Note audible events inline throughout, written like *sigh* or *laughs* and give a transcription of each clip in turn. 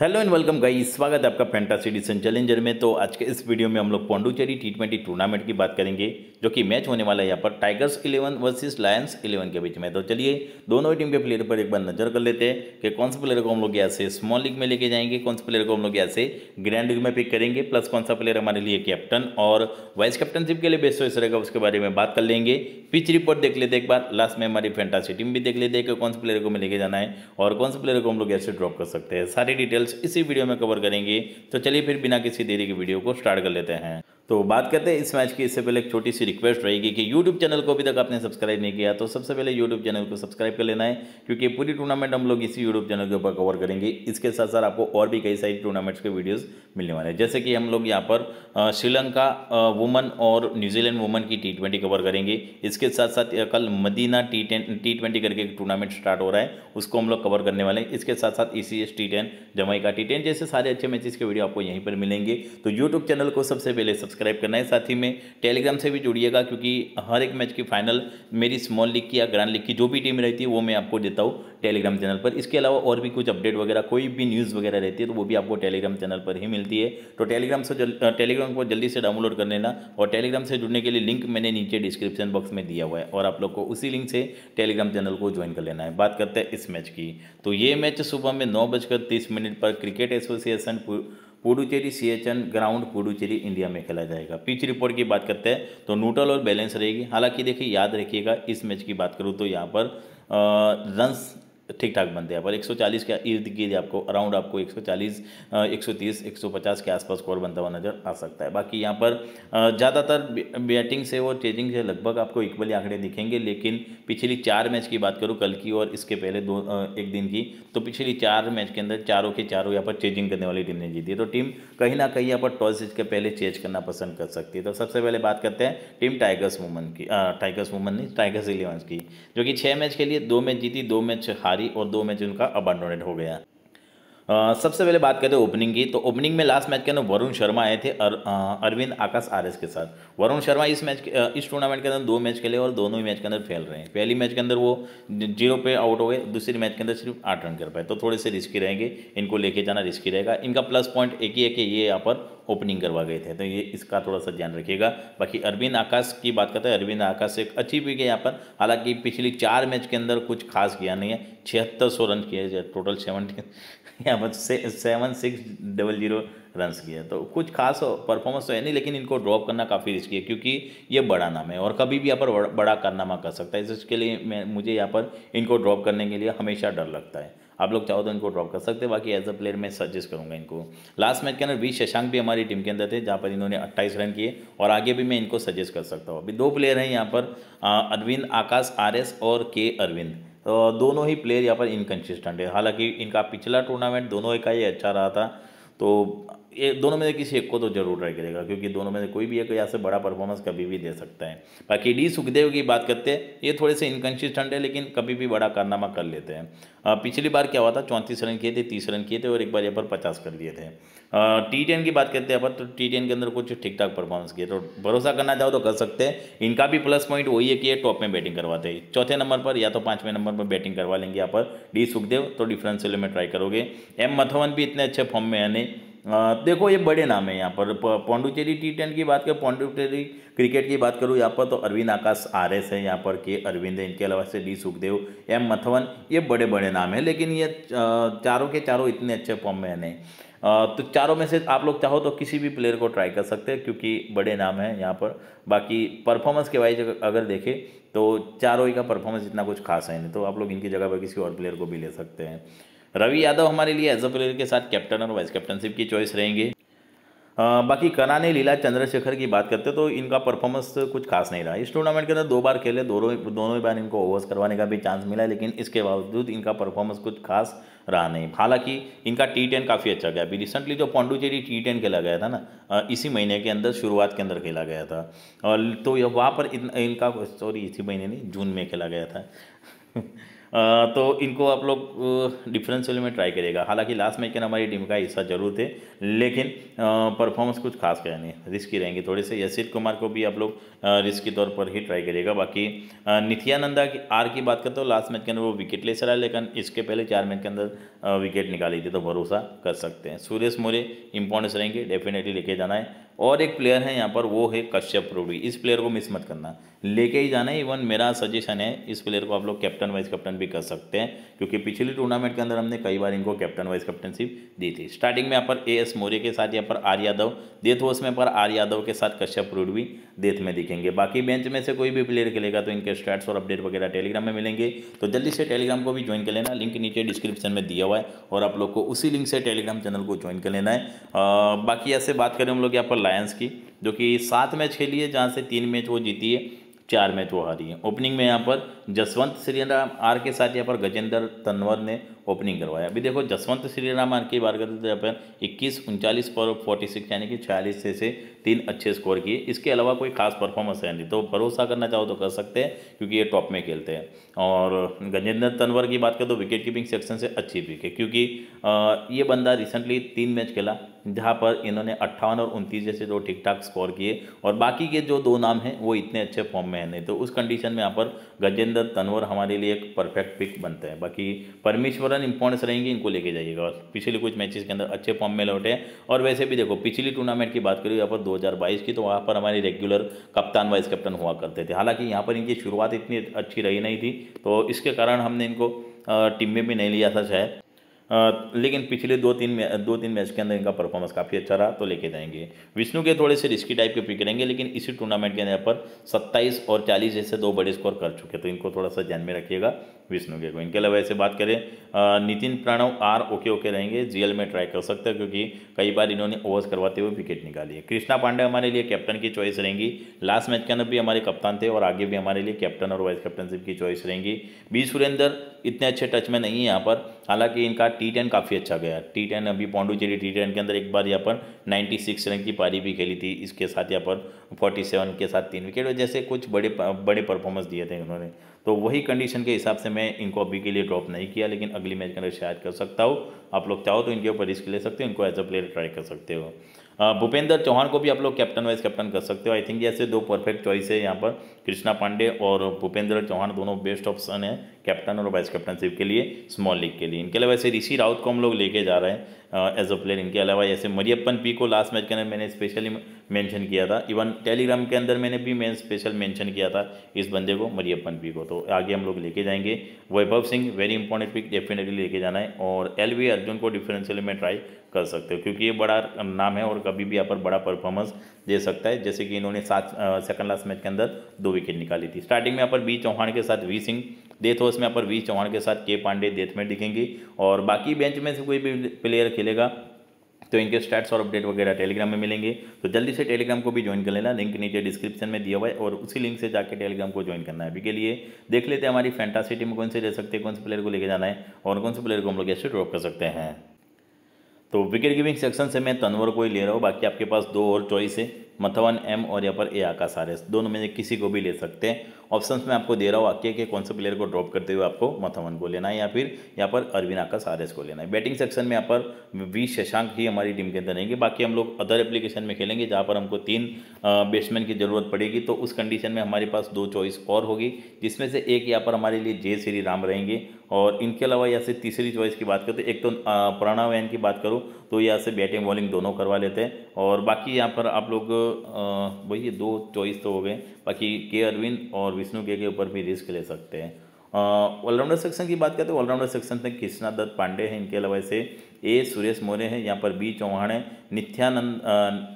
Hello and welcome guys स्वागत है आपका फैंटासी डिसन चैलेंजर में। तो आज के इस वीडियो में हम लोग पौंडुचेरी टी ट्वेंटी टूर्नामेंट की बात करेंगे, जो कि मैच होने वाला है यहाँ पर। Tigers eleven versus lions eleven के बीच में। तो चलिए, दोनों टीम के प्लेयर पर एक बार नज़र कर लेते हैं कि कौन से प्लेयर को हम लोग यहाँ से स्मॉल लीग में लेके जाएँगे, कौन से प्लेयर को हम लोग यहाँ से ग्रैंड लीग में पिक करेंगे प्लस कौन सा प्लेयर हमारे लिए कैप्टन और वाइस कैप्टनशिप के लिए बेस्ट चॉइस रहेगा, उसके बारे में बात कर लेंगे। पिच रिपोर्ट देख लेते एक बार। लास्ट में हमारी फैंटासी टीम भी देख लेते हैं कि कौन से प्लेयर को हमें लेके जाना है और कौन से प्लेयर को हम लोग ऐसे ड्रॉप कर सकते हैं। सारी डिटेल्स इसी वीडियो में कवर करेंगे। तो चलिए फिर बिना किसी देरी के वीडियो को स्टार्ट कर लेते हैं। तो बात करते हैं इस मैच की। इससे पहले एक छोटी सी रिक्वेस्ट रहेगी कि यूट्यूब चैनल को अभी तक आपने सब्सक्राइब नहीं किया तो सबसे पहले यूट्यूब चैनल को सब्सक्राइब कर लेना है, क्योंकि पूरी टूर्नामेंट हम लोग इसी यूट्यूब चैनल के ऊपर कवर करेंगे। इसके साथ साथ आपको और भी कई सारी टूर्नामेंट्स के वीडियोज़ मिलने वाले हैं। जैसे कि हम लोग यहाँ पर श्रीलंका वुमन और न्यूजीलैंड वुमन की टी कवर करेंगे। इसके साथ साथ कल मदीना टी टेन करके एक टूर्नामेंट स्टार्ट हो रहा है, उसको हम लोग कवर करने वाले हैं। इसके साथ साथ E C S T ten T ten जैसे सारे अच्छे मैचेस के वीडियो आपको यहीं पर मिलेंगे। तो यूट्यूब चैनल को सबसे पहले सब्सक्राइब करना है। साथ ही में टेलीग्राम से भी जुड़िएगा, क्योंकि हर एक मैच की फाइनल मेरी स्मॉल लीग की या ग्रैंड लीग की जो भी टीम रहती है, वो मैं आपको देता हूँ टेलीग्राम चैनल पर। इसके अलावा और भी कुछ अपडेट वगैरह, कोई भी न्यूज़ वगैरह रहती है तो वो भी आपको टेलीग्राम चैनल पर ही मिलती है। तो टेलीग्राम से टेलीग्राम को जल्दी से डाउनलोड कर लेना और टेलीग्राम से जुड़ने के लिए लिंक मैंने नीचे डिस्क्रिप्शन बॉक्स में दिया हुआ है और आप लोग को उसी लिंक से टेलीग्राम चैनल को ज्वाइन कर लेना है। बात करते हैं इस मैच की। तो ये मैच सुबह में नौ बजकर तीस मिनट पर cricket association Puducherry C H N ground Puducherry India में खेला जाएगा। पिच रिपोर्ट की बात करते हैं तो न्यूट्रल और बैलेंस रहेगी। हालाँकि देखिए, याद रखिएगा, इस मैच की बात करूँ तो यहाँ पर रन्स ठीक ठाक बनते हैं। पर 140 के इर्द गिर्द आपको अराउंड आपको 140 130 150 के आसपास स्कोर बनता हुआ नज़र आ सकता है। बाकी यहाँ पर ज़्यादातर बैटिंग से और चेजिंग से लगभग आपको इक्वली आंकड़े दिखेंगे, लेकिन पिछली चार मैच की बात करूँ, कल की और इसके पहले दो एक दिन की तो पिछली चार मैच के अंदर चारों के चारों यहाँ पर चेजिंग करने वाली टीम ने जीती तो टीम कहीं ना कहीं यहाँ पर टॉस जीत के पहले चेज करना पसंद कर सकती है। तो सबसे पहले बात करते हैं टीम टाइगर्स वूमन की टाइगर्स वूमन नहीं, टाइगर्स इलेवन की, जो कि छः मैच के लिए दो मैच जीती, दो मैच हारी। हारी और दो मैच उनका अबांडोनेट हो गया। Uh, सबसे पहले बात करते हैं ओपनिंग की। तो ओपनिंग में लास्ट मैच के अंदर वरुण शर्मा आए थे अर, अरविंद आकाश आर के साथ। वरुण शर्मा इस मैच इस टूर्नामेंट के अंदर दो मैच खेले और दोनों ही मैच के अंदर फेल रहे। हैं पहली मैच के अंदर वो ज़ीरो पे आउट हो गए दूसरी मैच के अंदर सिर्फ़ आठ रन कर पाए। तो थोड़े से रिस्की रहेंगे इनको लेके जाना रिस्की रहेगा। इनका प्लस पॉइंट एक ही है कि ये यहाँ पर ओपनिंग करवा गए थे। तो ये इसका थोड़ा सा ध्यान रखिएगा। बाकी अरविंद आकाश की बात करते हैं। अरविंद आकाश एक अच्छी भी गई यहाँ पर। हालाँकि पिछली चार मैच के अंदर कुछ खास किया नहीं है। छिहत्तर सौ रन किए टोटल सेवनटी *laughs* यहाँ पर से, seven, six, double zero run किए तो कुछ खास परफॉर्मेंस तो है नहीं, लेकिन इनको ड्रॉप करना काफ़ी रिस्की है, क्योंकि ये बड़ा नाम है। और कभी भी यहाँ पर बड़ा कारनामा कर सकता है। इसके लिए मैं, मुझे यहाँ पर इनको ड्रॉप करने के लिए हमेशा डर लगता है। आप लोग चाहो तो इनको ड्रॉप कर सकते हैं, बाकी एज अ प्लेयर मैं सजेस्ट करूँगा इनको। लास्ट मैच के अंदर वी शशांक भी हमारी टीम के अंदर थे, जहाँ पर इन्होंने अट्ठाईस रन किए, और आगे भी मैं इनको सजेस्ट कर सकता हूँ। अभी दो प्लेयर हैं यहाँ पर अरविंद, आकाश, आरएस और के अरविंद। तो दोनों ही प्लेयर यहाँ पर इनकन्सिस्टेंट है। हालाँकि इनका पिछला टूर्नामेंट दोनों का ही अच्छा रहा था तो ये दोनों में से किसी एक को तो ज़रूर ट्राई करेगा, क्योंकि दोनों में से कोई भी एक यहाँ से बड़ा परफॉर्मेंस कभी भी दे सकता है। बाकी डी सुखदेव की बात करते हैं, ये थोड़े से इनकन्सिस्टेंट है, लेकिन कभी भी बड़ा कारनामा कर लेते हैं। पिछली बार क्या हुआ था, चौंतीस रन किए थे, तीस रन किए थे और एक बार यहाँ पर पचास कर दिए थे। टी टेन की बात करते हैं अपन तो टी टेन के अंदर कुछ ठीक ठाक परफॉर्मेंस किए तो भरोसा करना चाहो तो कर सकते हैं। इनका भी प्लस पॉइंट वही है कि ये टॉप में बैटिंग करवाते हैं। चौथे नंबर पर या तो पाँचवें नंबर पर बैटिंग करवा लेंगे यहाँ पर। डी सुखदेव तो डिफरेंशियल में ट्राई करोगे। एम मथवन भी इतने अच्छे फॉर्म में है नहीं। देखो ये बड़े नाम है यहाँ पर। पौंडुचेरी टी टेन की बात करें, पौंडुचेरी क्रिकेट की बात करूँ, यहाँ पर तो अरविंद आकाश आर एस है, यहाँ पर के अरविंद है, इनके अलावा से डी सुखदेव, एम मथवन, ये बड़े बड़े नाम हैं, लेकिन ये चारों के चारों इतने अच्छे फॉर्म में है। तो चारों में से आप लोग चाहो तो किसी भी प्लेयर को ट्राई कर सकते हैं, क्योंकि बड़े नाम हैं यहाँ पर। बाकी परफॉर्मेंस के वाइज अगर देखें तो चारों का परफॉर्मेंस इतना कुछ खास है नहीं तो आप लोग इनकी जगह पर किसी और प्लेयर को भी ले सकते हैं। रवि यादव हमारे लिए एज अ प्लेयर के साथ कैप्टन और वाइस कैप्टनशिप की चॉइस रहेंगे। बाकी कनाने लीला चंद्रशेखर की बात करते तो इनका परफॉर्मेंस कुछ खास नहीं रहा। इस टूर्नामेंट के अंदर दो बार खेले दोनों दोनों ही बार इनको ओवर्स करवाने का भी चांस मिला लेकिन इसके बावजूद इनका परफॉर्मेंस कुछ खास रहा नहीं। हालाँकि इनका टी टेन काफ़ी अच्छा गया। अभी रिसेंटली जो पौंडुचेरी टी टेन खेला गया था ना इसी महीने के अंदर शुरुआत के अंदर खेला गया था। और तो वहाँ पर इन, इनका सॉरी इसी महीने नहीं जून में खेला गया था। *laughs* तो इनको आप लोग डिफरेंशियल में ट्राई करिएगा। हालाँकि लास्ट मैच के हमारी टीम का हिस्सा ज़रूर थे, लेकिन परफॉर्मेंस कुछ खास गया नहीं रिस्की रहेंगे थोड़े से। यशित कुमार को भी आप लोग रिस्क के तौर पर ही ट्राई करिएगा। बाकी नित्यानंदा की, आर की बात करते हो लास्ट मैच के अंदर वो विकेट ले चला लेकिन इसके पहले चार मैच के अंदर विकेट निकाली थी तो भरोसा कर सकते हैं। सुरेश मोरे इंपॉर्टेंस रहेंगे डेफिनेटली लेके जाना है। और एक प्लेयर है यहाँ पर, वो है कश्यप रूडी इस प्लेयर को मिस मत करना। लेके ही जाना है इवन मेरा सजेशन है, इस प्लेयर को आप लोग कैप्टन वाइस कैप्टन भी कर सकते हैं, क्योंकि पिछली टूर्नामेंट के अंदर हमने कई बार इनको कैप्टन वाइस कैप्टनशिप दी थी। स्टार्टिंग में यहाँ पर ए एस मौर्य के साथ यहाँ पर आर यादव देथ में पर आर यादव के साथ कश्यप रूड देथ में दिखेंगे। बाकी बेंच में से कोई भी प्लेयर खेलेगा तो इनके स्टैट्स और अपडेट वगैरह टेलीग्राम में मिलेंगे। तो जल्दी से टेलीग्राम को भी ज्वाइन कर लेना। लिंक नीचे डिस्क्रिप्शन में दिया हुआ है और आप लोग को उसी लिंक से टेलीग्राम चैनल को ज्वाइन कर लेना है। बाकी ऐसे बात करें हम लोग यहाँ पर लायंस की, जो कि सात मैच खेली है, जहाँ से तीन मैच वो जीती है, चार मैच वो हारी है। ओपनिंग में यहाँ पर जसवंत श्रीराम आर के साथ यहाँ पर गजेंद्र तनवर ने ओपनिंग करवाया। अभी देखो जसवंत श्रीराम आर की बात करते यहाँ पर इक्कीस उनचालीस पर फोर्टी सिक्स यानी कि छियालीस से, से तीन अच्छे स्कोर किए। इसके अलावा कोई खास परफॉर्मेंस है नहीं। तो भरोसा करना चाहो तो कर सकते हैं क्योंकि ये टॉप में खेलते हैं। और गजेंद्र तनवर की बात करें तो विकेट कीपिंग सेक्शन से अच्छी पिक है क्योंकि ये बंदा रिसेंटली तीन मैच खेला जहाँ पर इन्होंने अट्ठावन और उनतीस जैसे दो ठीक ठाक स्कोर किए और बाकी के जो दो नाम हैं वो इतने अच्छे फॉर्म में है नहीं। तो उस कंडीशन में यहाँ पर गजेंद्र तनवर हमारे लिए एक परफेक्ट पिक बनते हैं। बाकी परमेश्वरन इंपॉर्टेंस रहेंगे, इनको लेके जाइएगा। और पिछले कुछ मैचेस के अंदर अच्छे फॉर्म में लौटे। हैं और वैसे भी देखो, पिछली टूर्नामेंट की बात करें, यहाँ पर 2022 की तो वहाँ पर हमारी रेगुलर कप्तान वाइस कैप्टन हुआ करते थे। हालाँकि यहाँ पर इनकी शुरुआत इतनी अच्छी रही नहीं थी तो इसके कारण हमने इनको टीम में भी नहीं लिया था शायद। लेकिन पिछले दो तीन दो तीन मैच के अंदर इनका परफॉर्मेंस काफ़ी अच्छा रहा तो लेके जाएँगे। विष्णु के थोड़े से रिस्की टाइप के पिक रहेंगे, लेकिन इसी टूर्नामेंट के अंदर पर 27 और 40 जैसे दो बड़े स्कोर कर चुके तो इनको थोड़ा सा ध्यान में रखिएगा। विष्णु के को। इनके अलावा ऐसे बात करें Nitin Pranav R okay okay रहेंगे। जीएल में ट्राई कर सकते हैं, क्योंकि कई बार इन्होंने ओवर्स करवाते हुए विकेट निकाली है। कृष्णा पांडे हमारे लिए कैप्टन की चॉइस रहेंगी। लास्ट मैच के अंदर भी हमारे कप्तान थे और आगे भी हमारे लिए कैप्टन और वाइस कैप्टनशिप की चॉइस रहेंगी। बी सुरेंद्र इतने अच्छे टच में नहीं है यहाँ पर। हालाँकि इनका टी टेन काफ़ी अच्छा गया टी टेन अभी पौंडुचेरी टी टेन के अंदर एक बार यहाँ पर 96 रन की पारी भी खेली थी। इसके साथ यहाँ पर 47 के साथ तीन विकेट जैसे कुछ बड़े बड़े परफॉर्मेंस दिए थे उन्होंने तो वही कंडीशन के हिसाब से मैं इनको अभी के लिए ड्रॉप नहीं किया, लेकिन अगली मैच के अंदर शायद कर सकता हूँ। आप लोग चाहो तो इनके ऊपर रिस्क ले सकते हो, इनको एज अ प्लेयर ट्राई कर सकते हो। भूपेंद्र चौहान को भी आप लोग कैप्टन वाइस कैप्टन कर सकते हो। आई थिंक ऐसे दो परफेक्ट चॉइस है यहाँ पर। कृष्णा पांडे और भूपेंद्र चौहान दोनों बेस्ट ऑप्शन है कैप्टन और वाइस कैप्टनशिप के लिए स्मॉल लीग के लिए। इनके अलावा ऐसे ऋषि राउत को हम लोग लेके जा रहे हैं। एज अ प्लेयर इनके अलावा ऐसे मरियप्पन पी को लास्ट मैच के अंदर मैंने स्पेशली मेंशन किया था। इवन टेलीग्राम के अंदर मैंने भी मैं स्पेशल मेंशन किया था इस बंदे को, मरियप्पन पी को। तो आगे हम लोग लेके जाएँगे। Vaibhav Singh very important pick definitely लेके जाना है। और एल वी अर्जुन को डिफरेंशियल में ट्राई कर सकते हो, क्योंकि ये बड़ा नाम है और कभी भी यहाँ पर बड़ा परफॉर्मेंस दे सकता है। जैसे कि इन्होंने सात सेकंड लास्ट मैच के अंदर दो विकेट निकाली थी। स्टार्टिंग में यहाँ पर बी चौहान के साथ वी सिंह डेथ हाउस में यहाँ पर वी चौहान के साथ के पांडे डेथ में दिखेंगे। और बाकी बेंच में से कोई भी प्लेयर खेलेगा तो इनके स्टैट्स और अपडेट वगैरह टेलीग्राम में मिलेंगे। तो जल्दी से टेलीग्राम को भी ज्वाइन कर लेना लिंक नीचे डिस्क्रिप्शन में दिया हुआ है और उसी लिंक से जाकर टेलीग्राम को ज्वाइन करना है। अभी के लिए देख लेते हैं हमारी फैंटासिटी में कौन से ले सकते हैं, कौन से प्लेयर को लेकर जाना है और कौन से प्लेयर को हम लोग ऐसे ड्रॉप कर सकते हैं। तो विकेट गिविंग सेक्शन से मैं तनवर को ही ले रहा हूँ, बाकी आपके पास दो और चॉइस है, मथवन एम और यहाँ पर ए आकाश आर एस दोनों में से किसी को भी ले सकते हैं। ऑप्शंस में आपको दे रहा हूँ आके के कौन से प्लेयर को ड्रॉप करते हुए आपको मथवन को लेना है या फिर यहाँ पर अरविंद आकाश आर एस को लेना है। बैटिंग सेक्शन में यहाँ पर वी शशांक ही हमारी टीम के अंदर रहेंगे। बाकी हम लोग अदर एप्लीकेशन में खेलेंगे जहाँ पर हमको तीन बैट्समैन की ज़रूरत पड़ेगी। तो उस कंडीशन में हमारे पास दो चॉइस और होगी, जिसमें से एक यहाँ पर हमारे लिए जय श्री राम रहेंगे। और इनके अलावा यहाँ से तीसरी चॉइस की बात करें तो एक तो प्रणव वैन की बात करूँ तो यहाँ से बैटिंग बॉलिंग दोनों करवा लेते हैं। और बाकी यहाँ पर आप लोग वही दो चॉइस तो हो गए। बाकी के अरविंद और विष्णु के, के ऊपर भी रिस्क ले सकते हैं। ऑलराउंडर सेक्शन की बात करते हैं ऑलराउंडर सेक्शन में कृष्णा दत्त पांडे हैं इनके अलावा ऐसे ए सुरेश मोरे हैं यहाँ पर बी चौहान है नित्यानंद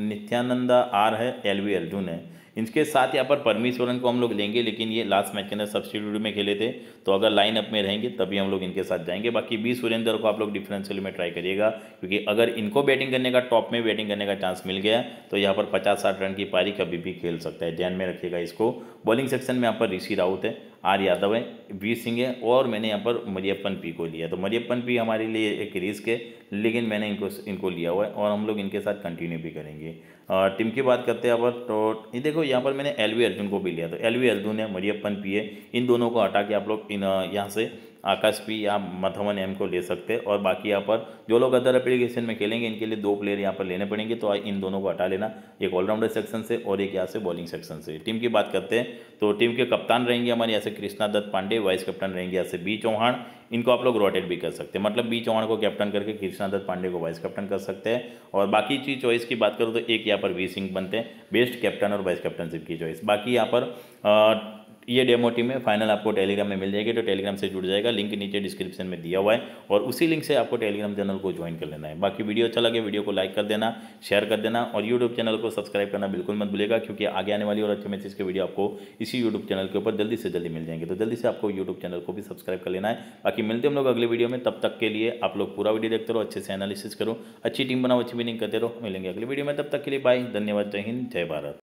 नित्यानंदा आर है एल वी अर्जुन है। इनके साथ यहाँ पर परमेश्वरन को हम लोग लेंगे, लेकिन ये लास्ट मैच के अंदर सब्सिट्यूट में खेले थे। तो अगर लाइन अप में रहेंगे, तभी हम लोग इनके साथ जाएँगे। बाकी बी सुरेंद्र को आप लोग डिफरेंशियल में ट्राई करिएगा, क्योंकि अगर इनको बैटिंग करने का टॉप में बैटिंग करने का चांस मिल गया तो यहाँ पर पचास साठ रन की पारी कभी भी खेल सकता है। ध्यान में रखिएगा इसको। बॉलिंग सेक्शन में यहाँ पर ऋषि राउत है। आर यादव हैं वी सिंह है, और मैंने यहाँ पर मरियप्पन पी को लिया। तो मरियप्पन पी हमारे लिए एक रिस्क है, लेकिन मैंने इनको इनको लिया हुआ है, और हम लोग इनके साथ कंटिन्यू भी करेंगे। और टीम की बात करते हैं अब तो ये देखो, यहाँ पर मैंने एल वी अर्जुन को भी लिया। तो एल वी अर्जुन है, मरियप्पन पी है, इन दोनों को हटा के आप लोग इन, यहाँ से आकाश पी या मधवन एम को ले सकते हैं। और बाकी यहाँ पर जो लोग अदर एप्लीकेशन में खेलेंगे, इनके लिए दो प्लेयर यहाँ पर लेने पड़ेंगे। तो इन दोनों को हटा लेना एक ऑलराउंडर सेक्शन से और एक यहाँ से बॉलिंग सेक्शन से। टीम की बात करते हैं तो टीम के कप्तान रहेंगे हमारे यहाँ से कृष्णा दत्त पांडे वाइस कैप्टन रहेंगे यहाँ से बी चौहान। इनको आप लोग रोटेट भी कर सकते हैं। मतलब बी चौहान को कैप्टन करके कृष्णा दत्त पांडे को वाइस कैप्टन कर सकते हैं। और बाकी चीज़ चॉइस की बात करूँ तो एक यहाँ पर वी सिंह बनते हैं। बेस्ट कैप्टन और वाइस कैप्टनशिप की चॉइस बाकी यहाँ पर ये डेमो टीम है फाइनल आपको टेलीग्राम में मिल जाएगी तो टेलीग्राम से जुड़ जाएगा लिंक नीचे डिस्क्रिप्शन में दिया हुआ है, और उसी लिंक से आपको टेलीग्राम चैनल को ज्वाइन कर लेना है। बाकी वीडियो अच्छा लगे वीडियो को लाइक कर देना शेयर कर देना, और यूट्यूब चैनल को सब्सक्राइब करना बिल्कुल मत भूलेगा क्योंकि आगे आने वाली और अच्छे मैसेज के वीडियो आपको इसी यूट्यूब चैनल के ऊपर जल्दी से जल्दी मिल जाएँगे। तो जल्दी से आपको यूट्यूब चैनल को भी सब्सक्राइब कर लेना है। बाकी मिलते हम लोग अगले वीडियो में, तब तक के लिए आप लोग पूरा वीडियो देखते रहो, अच्छे से एनालिसिस करो, अच्छी टीम बनाओ, अच्छी विनिंग करते रहो। मिलेंगे अगले वीडियो में, तब तक के लिए बाय धन्यवाद, जय हिंद, जय भारत।